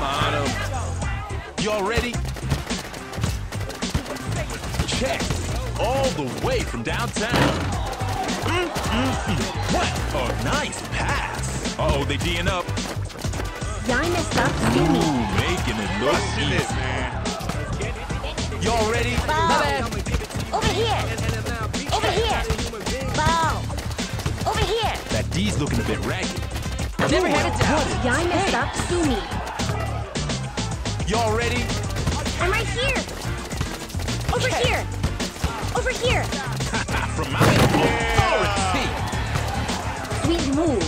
I'm on. Y'all ready? Check. All the way from downtown. Mm, mm, mm. What a nice pass. Uh-oh, they D'ing up. Y'all messed up. See me. Ooh, making it look easy. Y'all ready? Ball. Over here. Over here. Ball. Over here. That D's looking a bit ragged. Never had it down. Y'all messed up. See me. Y'all ready? I'm right here. Over here. Over here. From my authority. Sweet move.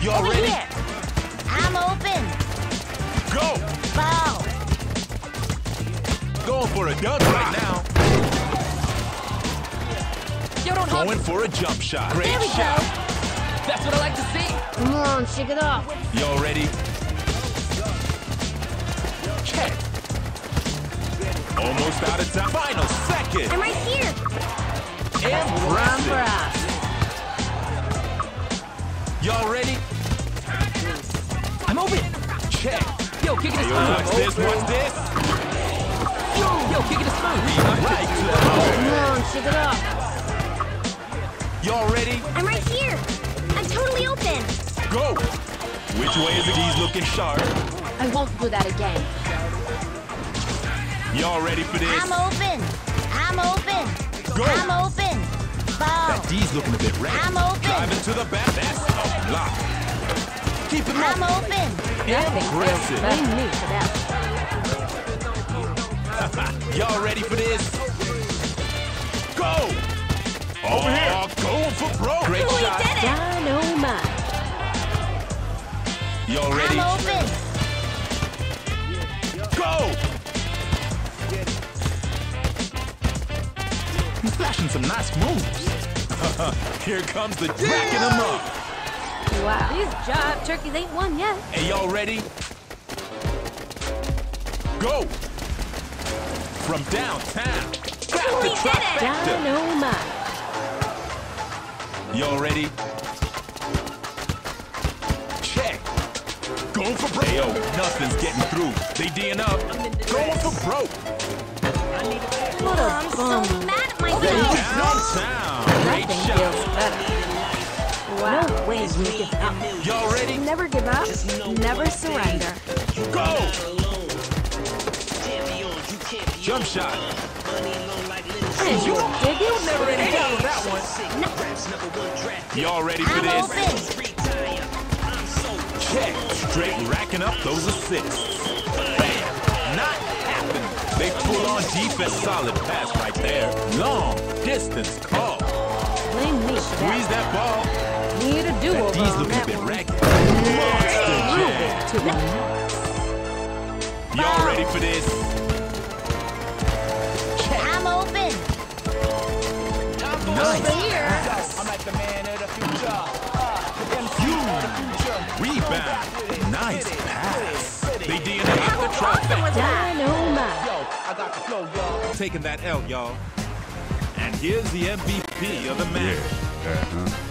Y'all ready? here. I'm open. Go! Ball. Going for a dunk right now. Yo, don't. Going for a jump shot. Great shot. go. That's what I like to see. Come on, shake it off. Y'all ready? Almost out of time. Final second. I'm right here. Run Impressive. Y'all ready? I'm open. Check. Yo, kick it is Yo, watch this, watch this. Yo, yo, kick it is smooth. Right to the hook. Come on, shake it off. Y'all ready? I'm right here. I'm totally open. Go. Which way is it? He's looking sharp. I won't do that again. Y'all ready for this? I'm open. I'm open. Go. I'm open. Ball. That D's looking a bit ragged. I'm open. Driving to the back. That's a block. Keep it I'm moving. open. Impressive. Blame me for that. Y'all ready for this? Go! Over here. Oh, going for broke. Great Oh, he shot. did it. Dynamite. Y'all ready? I'm open. He's flashing some nice moves. Here comes the jacking them up. Wow. These job turkeys ain't won yet. Hey, y'all ready? Go! From downtown. Oh, the it. trifecta. Dynamite. Y'all ready? Check. Going for broke. Yo, nothing's getting through. They D'ing up. Going for broke. What a I'm so mad at myself. Downtown. Nothing feels better. Wow. No way we give up. Y'all ready? Never give up. Never surrender. Go! Jump shot. You dig it? Never any doubt on that one. Y'all ready for this? Check. Straight racking up those assists. On defense. Solid pass right there. Long distance call. Blame me for Squeeze that. that ball. Need a do-over D's on looking a bit ragged. Monster to the max. jam. Y'all ready for this? I'm open. Nice. Here. Huge. Rebound. Nice pass. They D'ing up How the awesome was trifecta. that? Dynamite. Taking that L, y'all. And here's the MVP of the match. Uh-huh.